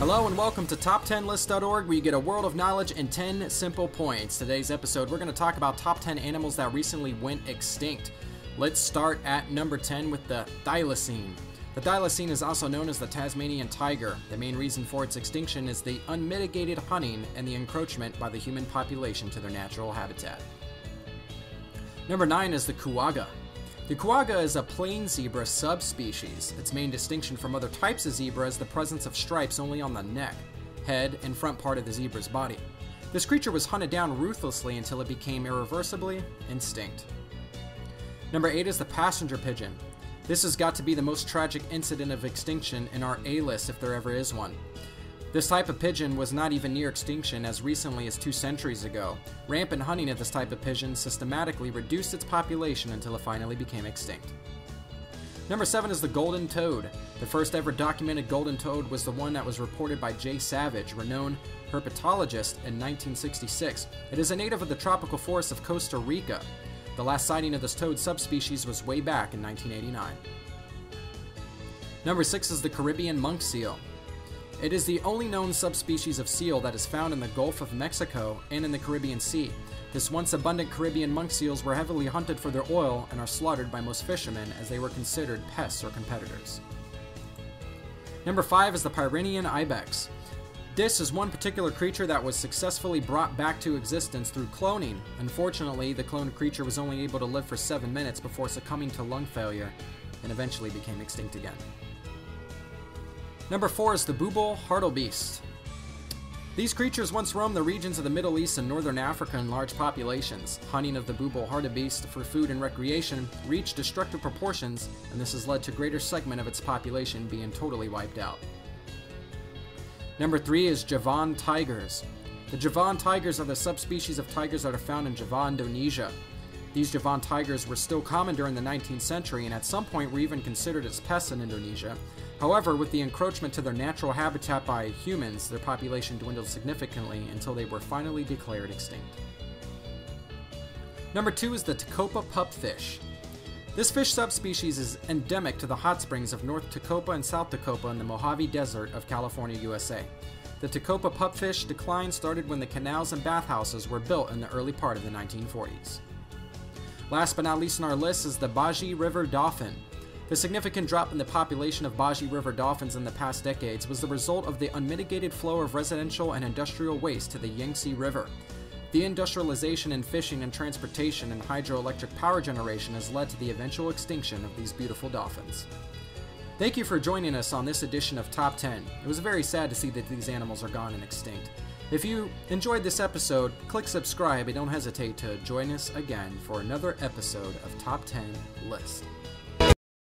Hello and welcome to Top10List.org, where you get a world of knowledge in 10 simple points. Today's episode, we're going to talk about top 10 animals that recently went extinct. Let's start at number 10 with the thylacine. The thylacine is also known as the Tasmanian tiger. The main reason for its extinction is the unmitigated hunting and the encroachment by the human population to their natural habitat. Number 9 is the quagga. The quagga is a plain zebra subspecies. Its main distinction from other types of zebra is the presence of stripes only on the neck, head, and front part of the zebra's body. This creature was hunted down ruthlessly until it became irreversibly extinct. Number 8 is the passenger pigeon. This has got to be the most tragic incident of extinction in our A list if there ever is one. This type of pigeon was not even near extinction as recently as two centuries ago. Rampant hunting of this type of pigeon systematically reduced its population until it finally became extinct. Number 7 is the golden toad. The first ever documented golden toad was the one that was reported by Jay Savage, renowned herpetologist, in 1966. It is a native of the tropical forests of Costa Rica. The last sighting of this toad subspecies was way back in 1989. Number 6 is the Caribbean monk seal. It is the only known subspecies of seal that is found in the Gulf of Mexico and in the Caribbean Sea. This once abundant Caribbean monk seals were heavily hunted for their oil and are slaughtered by most fishermen as they were considered pests or competitors. Number 5 is the Pyrenean ibex. This is one particular creature that was successfully brought back to existence through cloning. Unfortunately, the cloned creature was only able to live for 7 minutes before succumbing to lung failure and eventually became extinct again. Number 4 is the Bubal hartebeest. These creatures once roamed the regions of the Middle East and Northern Africa in large populations. Hunting of the Bubal hartebeest for food and recreation reached destructive proportions, and this has led to greater segment of its population being totally wiped out. Number 3 is Javan tigers. The Javan tigers are the subspecies of tigers that are found in Java, Indonesia. These Javan tigers were still common during the 19th century and at some point were even considered as pests in Indonesia, However, with the encroachment to their natural habitat by humans, their population dwindled significantly until they were finally declared extinct. Number 2 is the Tecopa pupfish. This fish subspecies is endemic to the hot springs of North Tecopa and South Tecopa in the Mojave Desert of California, USA. The Tecopa pupfish decline started when the canals and bathhouses were built in the early part of the 1940s. Last but not least on our list is the Baiji River dolphin. The significant drop in the population of Baiji River dolphins in the past decades was the result of the unmitigated flow of residential and industrial waste to the Yangtze River. The industrialization in fishing and transportation and hydroelectric power generation has led to the eventual extinction of these beautiful dolphins. Thank you for joining us on this edition of Top 10. It was very sad to see that these animals are gone and extinct. If you enjoyed this episode, click subscribe and don't hesitate to join us again for another episode of Top 10 List.